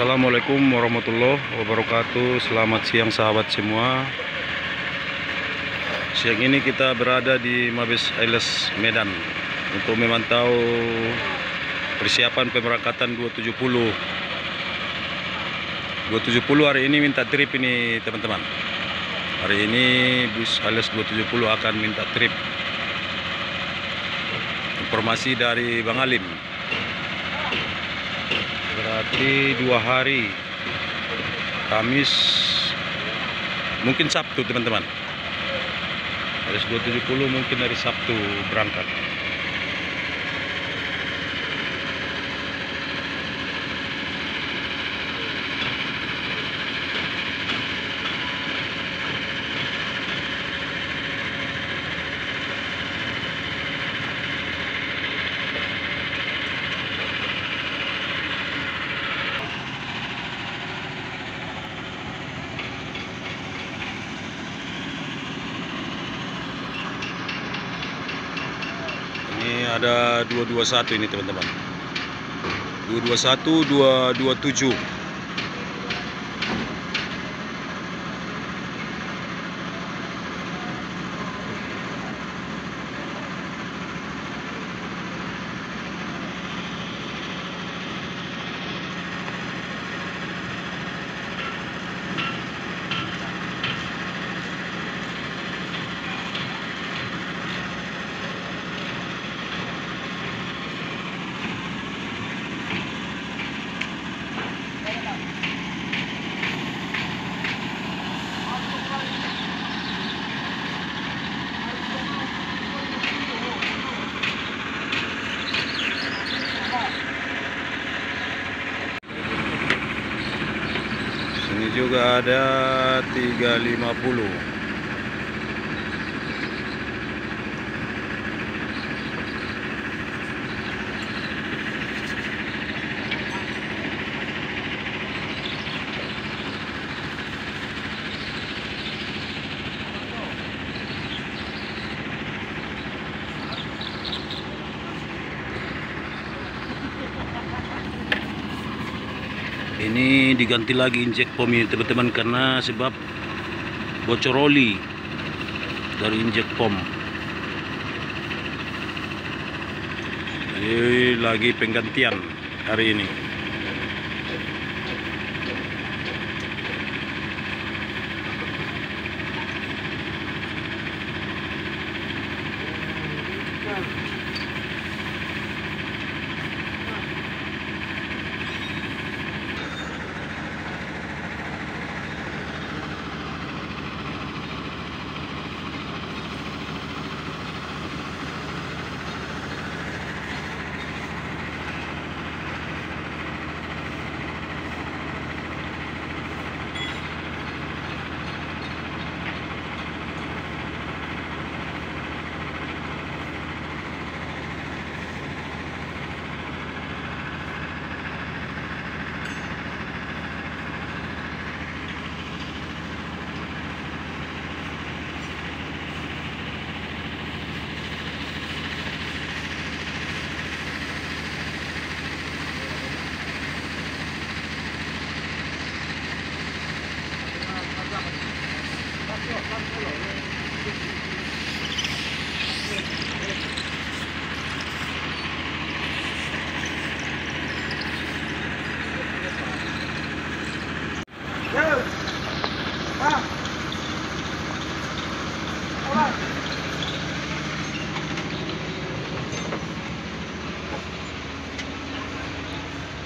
Assalamualaikum warahmatullahi wabarakatuh. Selamat siang sahabat semua. Siang ini kita berada di Mabes Ailes Medan Untuk memantau persiapan pemberangkatan 270 270 hari ini minta trip ini teman-teman. Hari ini bus Ailes 270 akan minta trip. Informasi dari Bang Alim berarti dua hari. Kamis mungkin Sabtu teman-teman. Hari 270 mungkin hari Sabtu berangkat Ini ada 221 ini teman-teman. 221 227. Juga ada 350. Ini diganti lagi injek pom ini teman-teman karena sebab bocor oli dari injek pom. Ini lagi penggantian hari ini.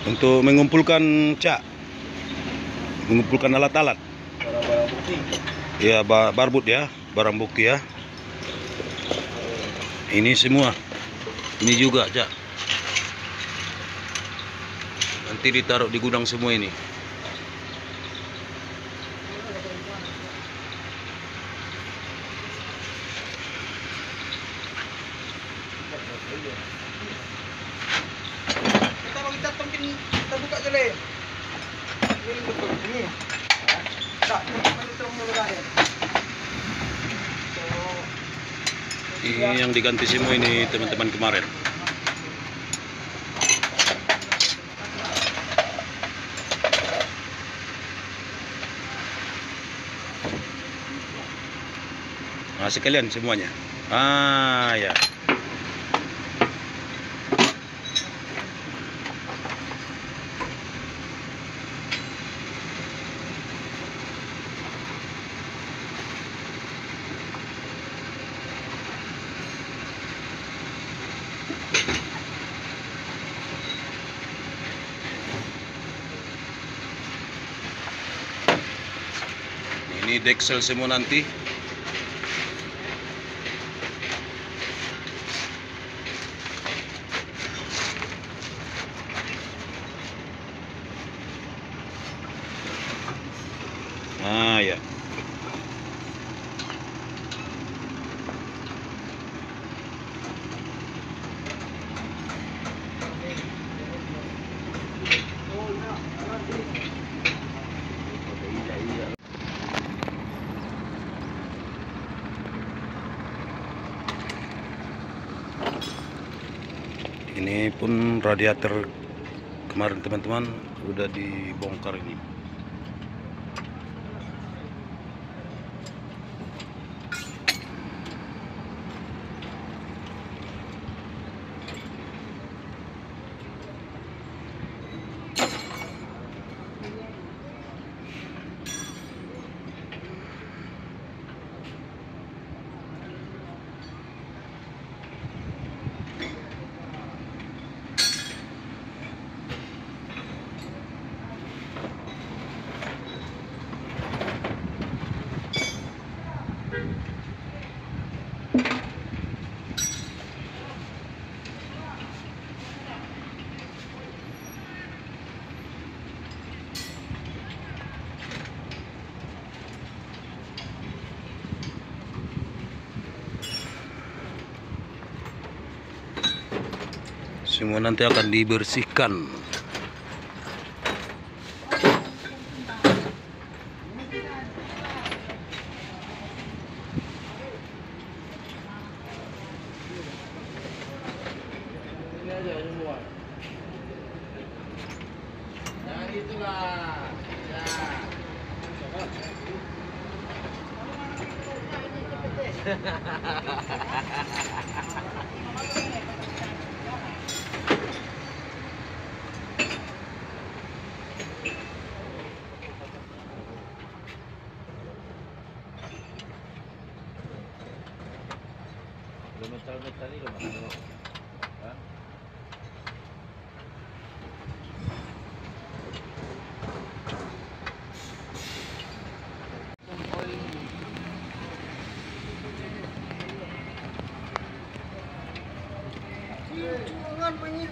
Untuk mengumpulkan cak, mengumpulkan alat-alat. Ya, ba- barbut ya, barang bukti ya. Ini semua. Ini juga, Cak. Nanti ditaruh di gudang semua ini. ini yang diganti semua ini teman-teman kemarin. Nah sekalian semuanya. Ah ya. Dexel nanti. Ah ya. Ini pun radiator kemarin teman-teman udah dibongkar ini. Semua nanti akan dibersihkan. Ini aja semua. Jangan itulah. Ya. Gemetar-gemetar ini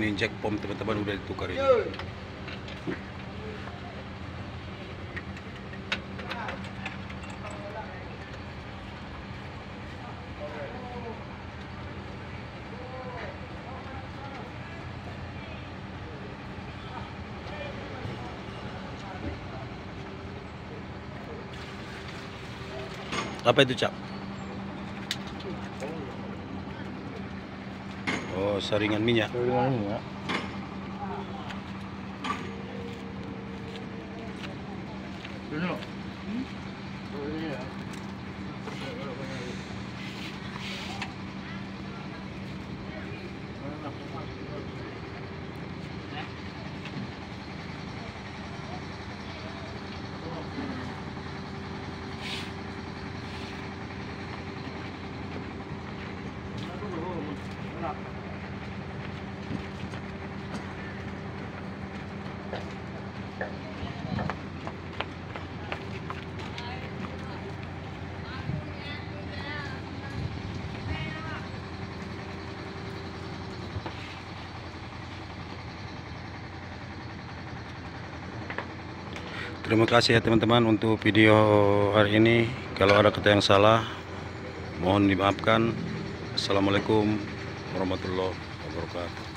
Ini jack pom teman-teman udah ditukar ini. Apa itu, Cak? Oh, saringan minyak. ya. Dulu. Oh, Terima kasih ya teman-teman untuk video hari ini. Kalau ada kata yang salah, mohon dimaafkan. Assalamualaikum warahmatullahi wabarakatuh